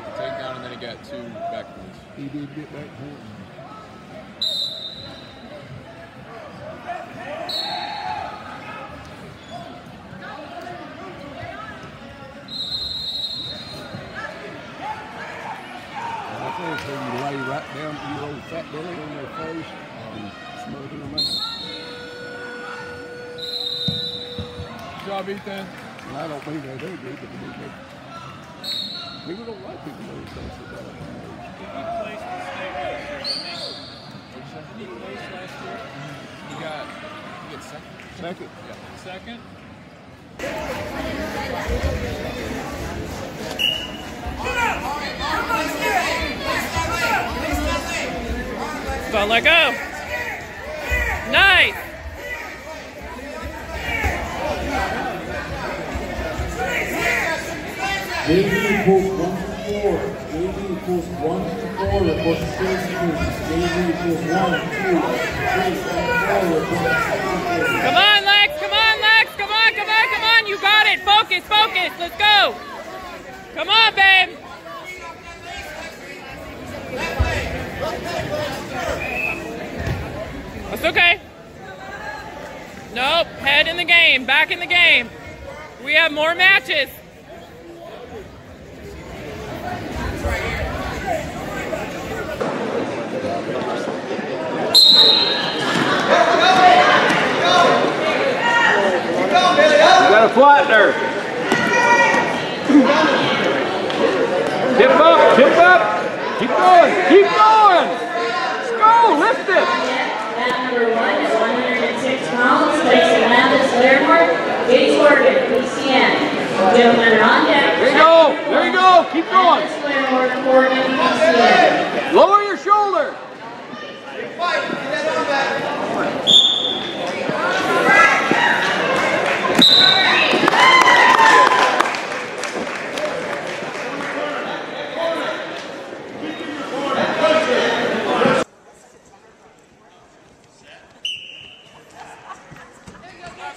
got the takedown and then he got two back points. He did get back point. I think when you lay right down to your old fat belly on their face and smoking them out. Good job, Ethan. I don't mean that ugly, but I mean that people don't like people that are sensitive about it. He got, he got second. Second. Yeah. Second. Don't let go. Oh, nice. JV equals one to four. JV equals one to four. Report to stage. JV equals one, two, three, and four. Report to second grade. Come on, Lex. Come on, Lex. Come on, come on, come on. You got it. Focus, focus. Let's go. Come on, babe. That's okay. Nope. Head in the game. Back in the game. We have more matches. Flattener. Tip up, tip up. Keep going, keep going. Let's go, lift it.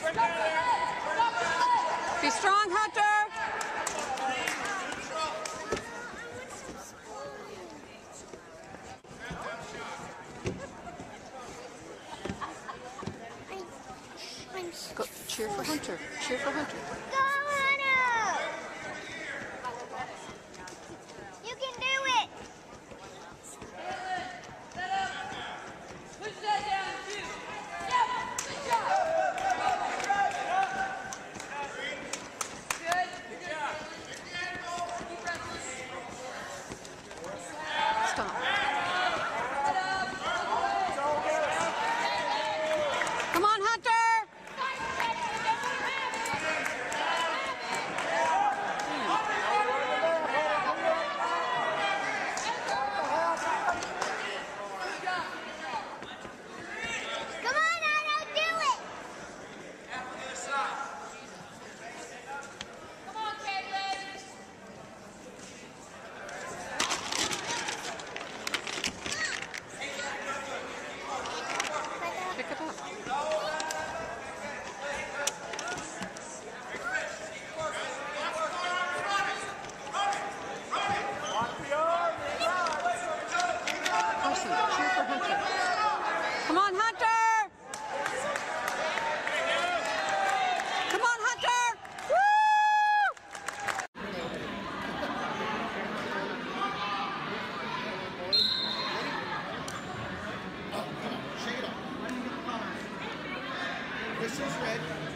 Be strong, Hunter. Go, cheer for Hunter. Cheer for Hunter. You can do it. Stop. Come on, Hunter. Come on, Otto, do it. Pick it up. Carson, cheer for Hunter. Come on, Hunter! Come on, Hunter! Woo! This is red.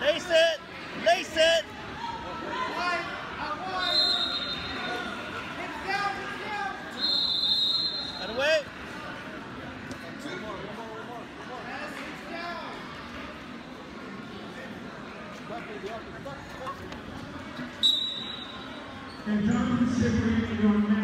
Lace it! Lace it! wait. And Jonathan Sibley, your mat one.